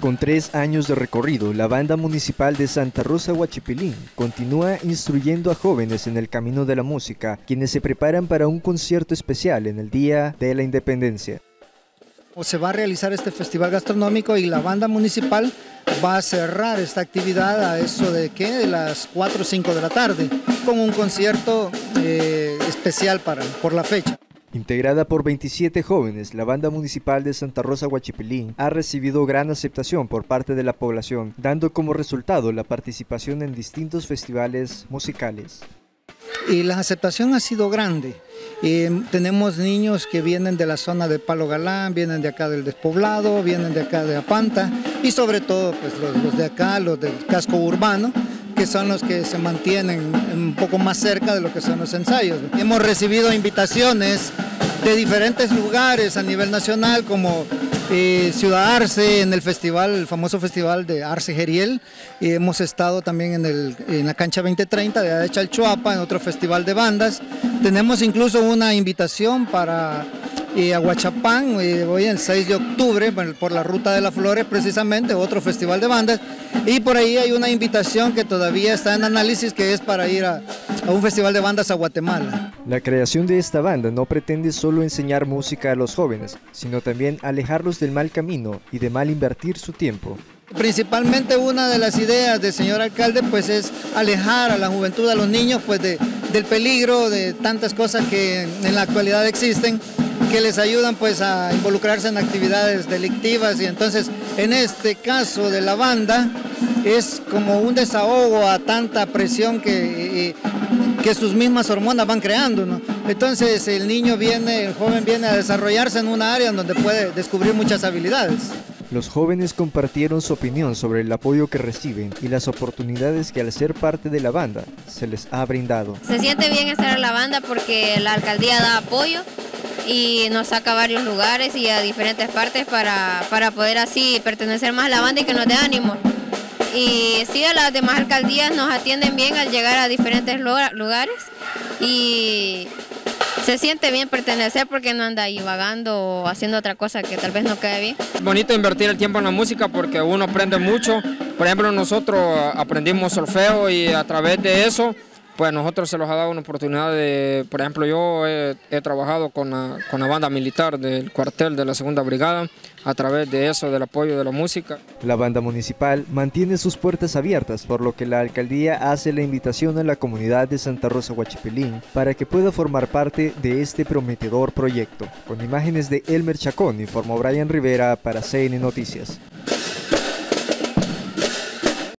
Con tres años de recorrido, la banda municipal de Santa Rosa Huachipilín continúa instruyendo a jóvenes en el camino de la música, quienes se preparan para un concierto especial en el Día de la Independencia. Se va a realizar este festival gastronómico y la banda municipal va a cerrar esta actividad a eso de ¿qué? de las 4 o 5 de la tarde, con un concierto eh, especial para, por la fecha. Integrada por 27 jóvenes, la banda municipal de Santa Rosa Huachipilín ha recibido gran aceptación por parte de la población, dando como resultado la participación en distintos festivales musicales. Y la aceptación ha sido grande. Eh, tenemos niños que vienen de la zona de Palo Galán, vienen de acá del despoblado, vienen de acá de Apanta y sobre todo pues, los, los de acá, los del casco urbano, que son los que se mantienen un poco más cerca de lo que son los ensayos. Hemos recibido invitaciones de diferentes lugares a nivel nacional como eh, Ciudad Arce, en el festival, el famoso festival de Arce Geriel. Y hemos estado también en, en la cancha 2030 de Chalchuapa, en otro festival de bandas. Tenemos incluso una invitación para y a Huachapán, hoy el 6 de octubre, por la Ruta de las Flores precisamente, otro festival de bandas, y por ahí hay una invitación que todavía está en análisis que es para ir a, a un festival de bandas a Guatemala. La creación de esta banda no pretende solo enseñar música a los jóvenes, sino también alejarlos del mal camino y de mal invertir su tiempo. Principalmente una de las ideas del señor alcalde pues es alejar a la juventud, a los niños pues de, del peligro, de tantas cosas que en la actualidad existen que les ayudan pues a involucrarse en actividades delictivas y entonces en este caso de la banda es como un desahogo a tanta presión que, eh, que sus mismas hormonas van creando. ¿no? Entonces el niño viene, el joven viene a desarrollarse en una área donde puede descubrir muchas habilidades. Los jóvenes compartieron su opinión sobre el apoyo que reciben y las oportunidades que al ser parte de la banda se les ha brindado. Se siente bien estar en la banda porque la alcaldía da apoyo y nos saca a varios lugares y a diferentes partes para, para poder así pertenecer más a la banda y que nos dé ánimo. Y sí, a las demás alcaldías nos atienden bien al llegar a diferentes lugares y se siente bien pertenecer porque no anda ahí vagando o haciendo otra cosa que tal vez no quede bien. Bonito invertir el tiempo en la música porque uno aprende mucho. Por ejemplo, nosotros aprendimos solfeo y a través de eso pues nosotros se nos ha dado una oportunidad de, por ejemplo, yo he, trabajado con la, con la, banda militar del cuartel de la segunda brigada a través de eso, del apoyo de la música. La banda municipal mantiene sus puertas abiertas, por lo que la alcaldía hace la invitación a la comunidad de Santa Rosa Huachipelín para que pueda formar parte de este prometedor proyecto. Con imágenes de Elmer Chacón, informó Brian Rivera para CN Noticias.